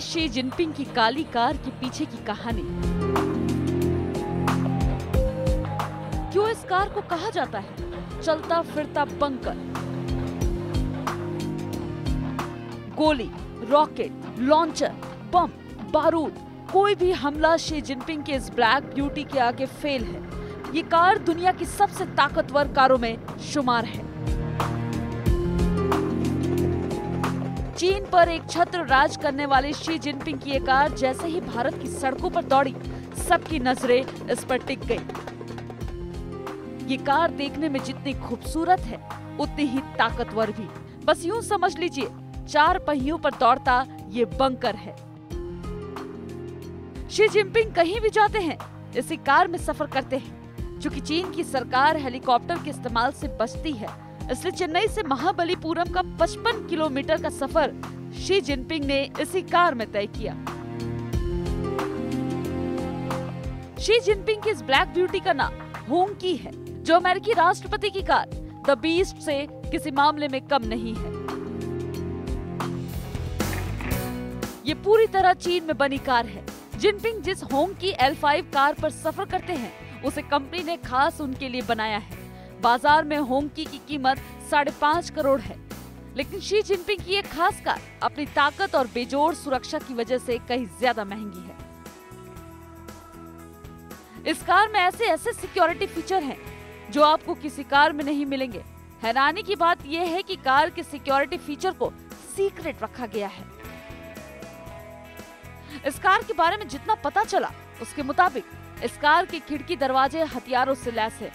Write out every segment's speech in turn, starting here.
Xi Jinping की काली car के पीछे की कहानी? क्यों इस कार को कहा जाता है? चलता फिरता बंकर। गोली, रॉकेट, लॉन्चर, बम, बारूद, कोई भी हमला शी जिनपिंग के इस ब्लैक ब्यूटी के आगे फेल है। ये कार दुनिया की सबसे ताकतवर कारों में शुमार है। चीन पर एक छत्र राज करने वाली शी जिनपिंग की ये कार जैसे ही भारत की सड़कों पर दौड़ी, सबकी नज़रें इस पर टिक गई। ये कार देखने में जितनी खूबसूरत है, उतनी ही ताकतवर भी। बस यूँ समझ लीजिए, चार पहियों पर दौड़ता ये बंकर है। शी जिनपिंग कहीं भी जाते हैं, इसी कार में सफ़र करते हैं चूँकि चीन की सरकार हेलीकॉप्टर के इस्तेमाल से बचती है। इसलिए चेन्नई से महाबलीपुरम का 55 किलोमीटर का सफ़र शी जिनपिंग ने इसी कार में तय किया। शी जिनपिंग की इस ब्लैक ब्यूटी का नाम होंकी है, जो अमेरिकी राष्ट्रपति की कार द बीस्ट से किसी मामले में कम नहीं है। ये पूरी तरह चीन में बनी कार है। जिनपिंग जिस होंग की L5 कार पर सफ़र करते हैं, उसे कंपनी ने खास उनके लिए बनाया है। बाज़ार में होंकी की कीमत साढ़े पाँच करोड़ है। लेकिन शी जिनपिंग की एक खास कार, अपनी ताकत और बेजोड़ सुरक्षा की वजह से कहीं ज़्यादा महँगी है। इस कार में ऐसे ऐसे सिक्योरिटी फीचर हैं, जो आपको किसी कार में नहीं मिलेंगे। हैरानी की बात यह है कि कार के सिक्योरिटी फीचर को सीक्रेट रखा गया है। इस कार के बारे में जितना पता चला, उसके मुताबिक इस कार के खिड़की दरवाजे हथियारों से लैस है।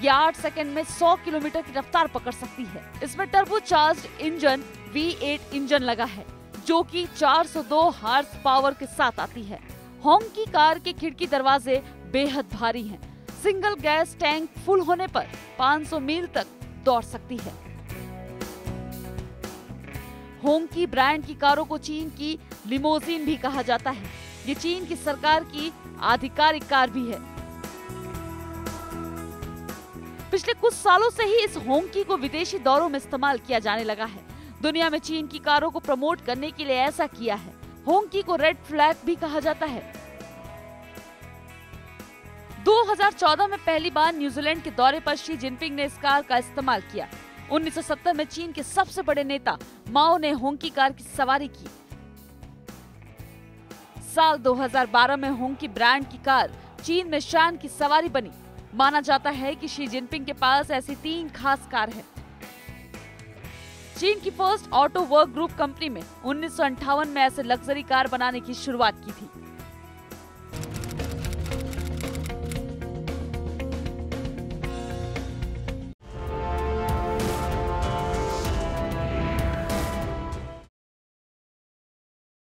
ये आठ सेकेंड में 100 किलोमीटर की रफ्तार पकड़ सकती है। इसमें turbo charge engine V8 engine लगा है, जो कि 402 हार्स पावर के साथ आती है। होंग की कार के खिड़की दरवाजे बेहद भारी हैं। सिंगल गैस टैंक फुल होने पर 500 मील तक दौड़ सकती है। होंग की ब्रांड की कारों को चीन की लिमोजिन भी कहा जाता है। ये चीन की सरकार की आधिकारिक कार भी है। पिछले कुछ सालों से ही इस होंकी को विदेशी दौरों में इस्तेमाल किया जाने लगा है। दुनिया में चीन की कारों को प्रमोट करने के लिए ऐसा किया है। होंकी को रेड फ्लैग भी कहा जाता है। 2014 में पहली बार न्यूजीलैंड के दौरे पर शी जिनपिंग ने इस कार का इस्तेमाल किया। 1970 में चीन के सबसे बड़े नेता माओ ने होंकी कार की सवारी की। साल 2012 में होंकी ब्रांड की कार चीन में शान की सवारी बनी। माना जाता है कि शी जिनपिंग के पास ऐसी तीन खास कार है। चीन की first auto work group company में उन्नीस में ऐसे लग्जरी कार बनाने की शुरुआत की थी।